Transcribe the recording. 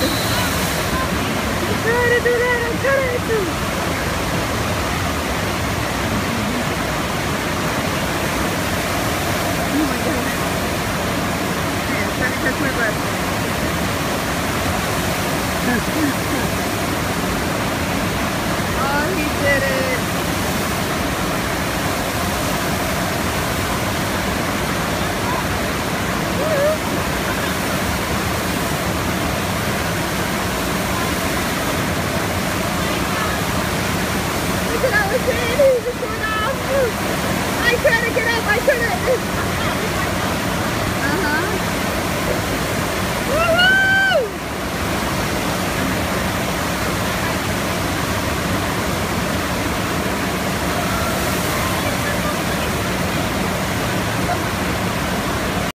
I'm trying to do that. I'm trying to. Oh my god. Man, I'm trying to catch my breath. Look at I was saying he just went off. I tried to get up. I couldn't.